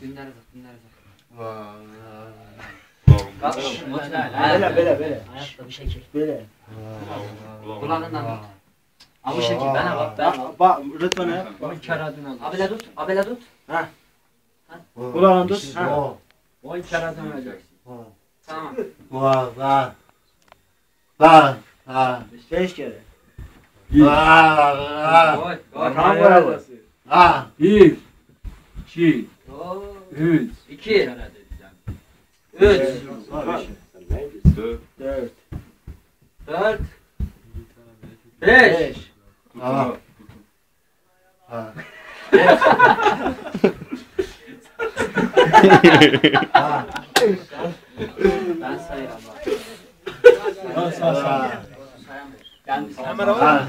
Dinleriz, dinleriz. Böyle böyle böyle. Ayakta bir şekil. Böyle. Kulağından tut. Abi şekil bana bak ben. Bak, bak rıtmanı. On kere dön Abele tut, abele tut. Kulağını tut. Ha. On kere döneceksin. Tamam. Vah vah. Vah vah. Beş kere. Vah vah. Oy, oy. Tam burası. Vah. Bir, iki, Oo, üç. İki. Üç. Dört. Dört. Beş. Beş. Vah. Vah. Vah. Ben sayarım. Sayamıyorum. Kendisi. Hemen Vah. alalım.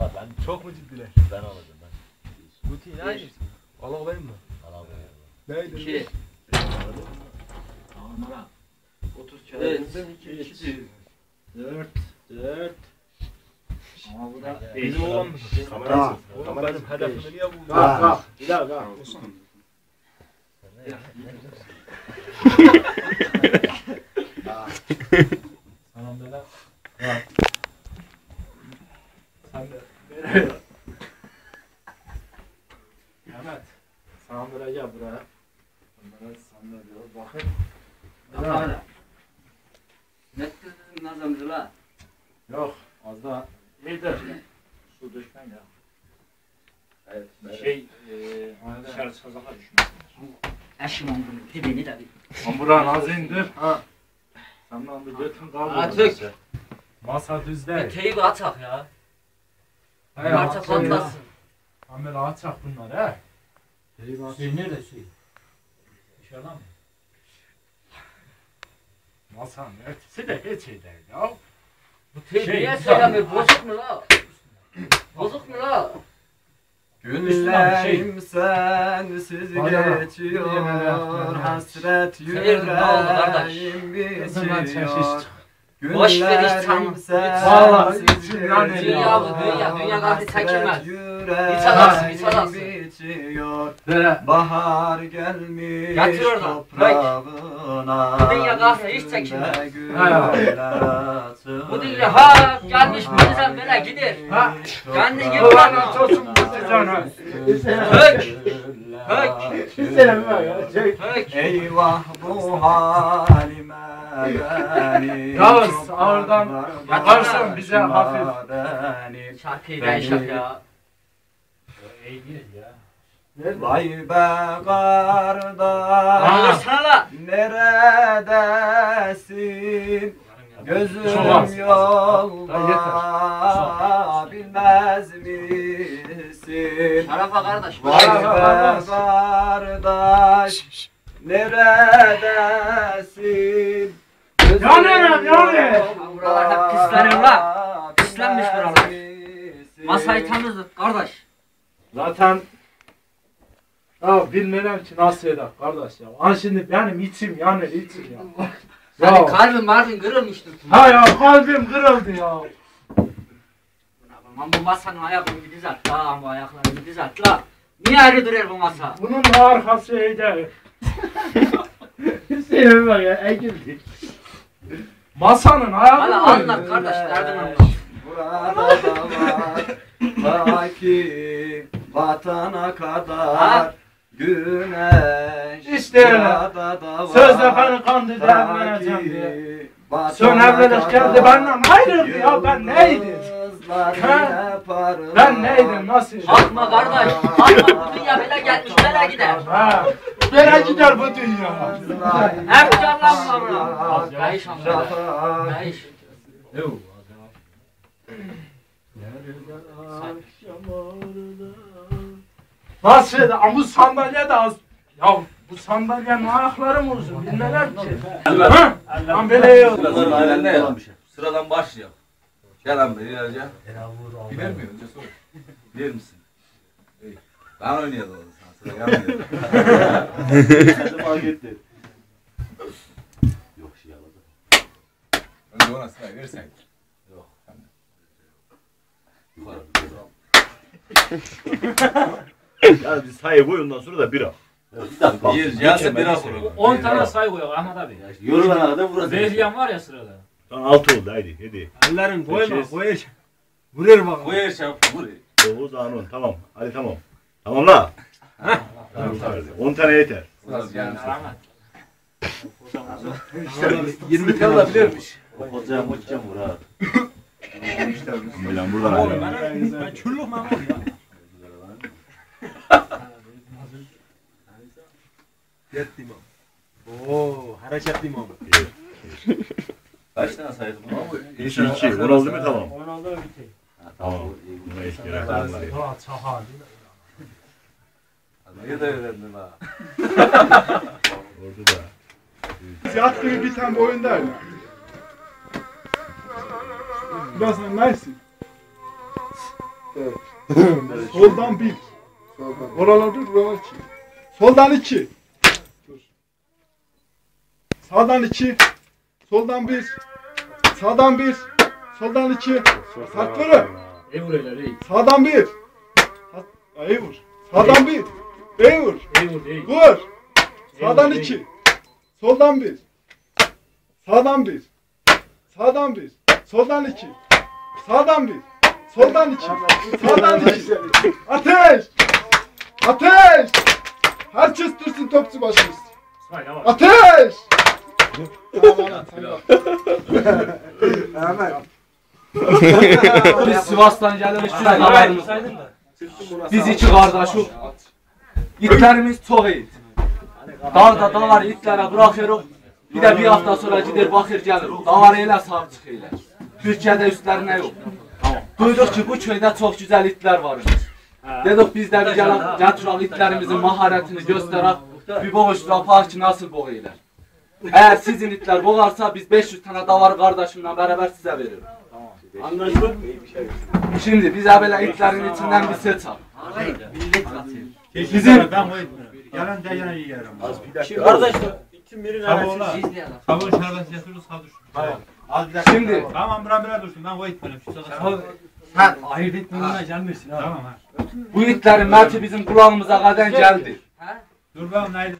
Ben çok mu ciddiler? Ben alacağım ben. Rutin aynı. Allah benim mi? Neydi? İki. Otuz Üç. Üç. Dört. Dört. Ama bu da Bizim oğlan mı? Vah. Oğlum benim hedefimi niye buldun? Kalk kalk. Bir daha kalk. Tamam böyle. Sen de. Böyle. Mehmet. Sana duracağım buraya. Bunlara sana diyor. Bakın. Bakalım. Ne kızın nazamızı la? Yok. Az daha. İyidir. Su düşmen ya. Evet. Şey. Eee. Dışarı çıkacaklar de bir. Hamburağın az indir. Ha. Senden bir götün kaldı. Atık. Masa düzde. Teybi atak ya. He, Parça at- patlasın. Amel açak bunlar he. Şey nerede şey? Dışarıda mı? Masanın ötesi de hiç iyi değil ya. Bu teybi Şey, niye bir söylemiyor? Bozuk mu la? Bozuk mu la? Günlerim sensiz Bayağı. geçiyor. Hasret ne yüreğim bitiyor Boş ver hiç tam. Vallahi içimden Dünya bu, dünya, dünya kalbi çekilmez. Bir çalarsın. bitiyor Böyle. Bahar gelmiş Getir oradan, toprağına. Bu dünya kalbi hiç çekilmez. Bu dünya ha gelmiş bizden böyle gider. Ha. Kendi gibi Allah cana. Hök. Hök. Mi. Hök. Eyvah bu halime çok ağırdan yaparsan bize hafif. Şarkıyı. İyi değil ya. Vay be la. neredesin Gözüm yolda bilmez misin Şarafa kardeş. Vay Kardeş. neredesin Yanıyorum, yanıyorum. Buralar hep pislenir la. Pislenmiş buralar. Masayı temizlet kardeş. Zaten ya bilmem ki nasıl eder kardeş ya. An şimdi benim içim yanır içim ya. Senin Ya. kalbin marbin kırılmıştır. Ha ya kalbim kırıldı ya. Aman bu masanın ayaklarını bir düzelt la. Bu ayaklarını bir düzelt la. Niye ayrı duruyor bu masa? Bunun arkası eder. Hüseyin var ya ekildi. Masanın ayağı Hala mı? anlat kardeş derdin anlat. Burada da ki vatana kadar Ha? güneş İşte kandırdı ta evleneceğim ki diye. Son de kadar benden ayrıldı ya ben neydim? Ben neydim nasıl? Bakma kardeş. Bakma bu dünya böyle gelmiş böyle gider. Ha. Nereye gider bu dünya? Hep canlanma. Değiş ama. Şafak Değiş. Yok. Nasıl? Ama bu sandalye de az. Ya Bu sandalyenin ayakları mı uzun? Bilmeler ki. Ha? Lan böyle yok. Sıradan başlayalım. Gel abi ilerce. Gider mi? Önce sor. Bilir misin? İyi. Ben oynayalım o zaman. Sıra gelmiyor. Hadi fark etti. Yok şey aladı. Önce ona sıra verirsen. Yok. Ya biz sayı koy ondan sonra da bira. Bir dakika. Bir cihazı bir akıllı. 10 tane say koyuyor Ahmet abi. Yorulana kadar vuracak. Behriyan var ya sırada. Lan altı oldu haydi hadi. Ellerin koyma, koy. Vurur bak. Yer çabuk. Bu Oğuz Anun tamam. Hadi tamam. Tamam la. Tamam, tamam. 10 tane yeter. Biraz gelmiş. Ahmet. 20 tane alabilirmiş. Hocam hocam vur ha. Milan buradan hadi. ben, ben çulluk mu ya? Oo, hareketli imam. Kaç tane saydım? 2 2. 10 oldu mu tamam. Ronaldo bitti. Tamam. Buna eski rakamlar. Ha, çahal. Niye de öğrendin ha? Orada da. Siyah gibi bir tane oyun değil. Biraz nice. Evet. Soldan bir. Oralar bir, buralar iki. Soldan iki. Dur. Sağdan iki. Soldan bir. Sağdan bir. Soldan iki. Sert vurun. İyi vuruyorlar iyi. Sağdan bir. Sa- İyi vur. Sağdan bir. İyi vur. İyi vurdu iyi. Vur. Sağdan iki. Soldan bir. Sağdan bir. Sağdan bir. Soldan iki. Sağdan bir. Soldan iki. Sağdan iki. Ateş. Ateş. Herkes dursun topçu başımız. Yavaş. Ateş. Əhməd. Biz Sivasdan gəlirik, siz xəbərimiz. Biz iki qardaşıq. İtlərimiz çox it. Dağda dağlar itlərə buraxırıq. Bir də bir hafta sonra gedir, baxır, gəlir. Dağlar elə sağ çıxırlar. Türkiyədə üstlərinə yox. Duyduq ki, bu köydə çox gözəl itlər var. Dedik biz də bir gələk, gətirək itlərimizin maharətini göstərək. Bir boğuşduraq, parki nasıl boğayırlar. Eğer sizin itler boğarsa biz 500 tane davar kardeşimle beraber size veririm. Anlaştık. Şimdi biz böyle itlerin içinden bir set al. Bizim ben koyayım. Gelen de yine yiyelim. Az bir dakika. Kardeş kim birinin Tavuğuna. arası. Tavuğun şerbeti getiriyoruz kaldır. Tamam. Az bir dakika. Şimdi Tamam bura bira dursun ben vereyim. Şu Tamam. ha, Ayırt etmemine gelmişsin ha. Tamam ha. bu itlerin merti bizim kulağımıza kadar geldi. Dur bakalım neydi?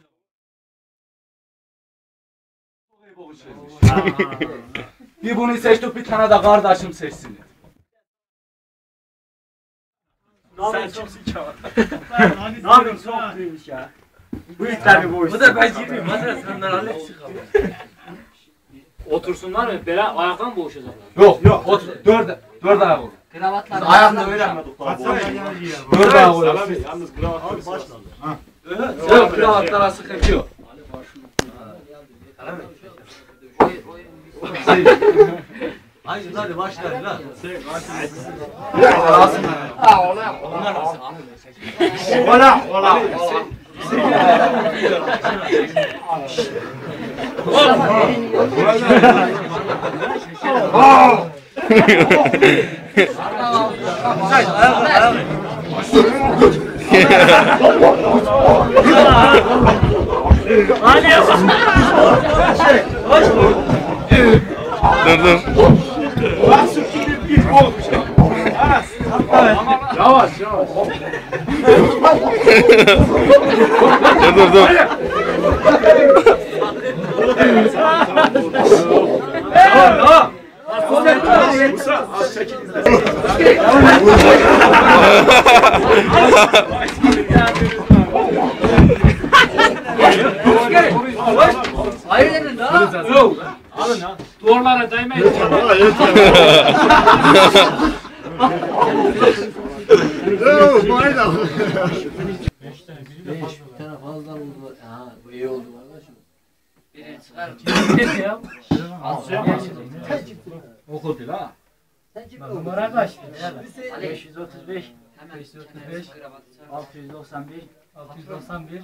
Bir bunu seçtik bir tane de kardeşim seçsin. Sen çok Ne yapıyorsun? Çok iyiymiş ya. Bu itler bir boş. Bu da ben girmeyeyim. Hadi senden hallet çıkalım. Otursunlar mı? Böyle ayaktan boğuşacaklar. Yok yok otur dört dört ayak olur. Kravatlar. Ayakta öyle. Dört ayak olur. Yalnız kravat başladı. Yok kravatlara sıkıntı yok. Haydi hadi başlayalım lan. Ola ola. Dur dur. Yavaş yavaş. Dur dur dur. Hayır daha. Yok. Alın ha. Duvarlara değmeyin. Bir tane fazla oldu. Ha bu iyi oldu kardeşim. Birini çıkar. Okudu la. Numara kaç? Ali. 535, Hemen 535, kravatı çağır. 691, 691,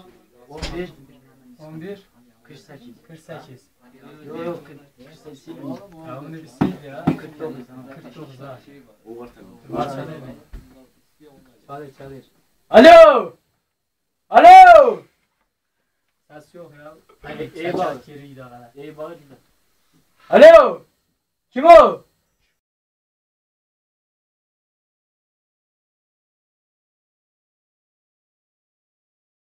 11, 11, 48. 48. Yok yok 48. Ya bunu bir sil ya. 49. 49 ha. O var tabii. Var çalıyor. Çalır çalır. Alo! Alo! Ses yok ya. Ses iyi bak. geri gidiyor. İyi bak. Alo! Kim o?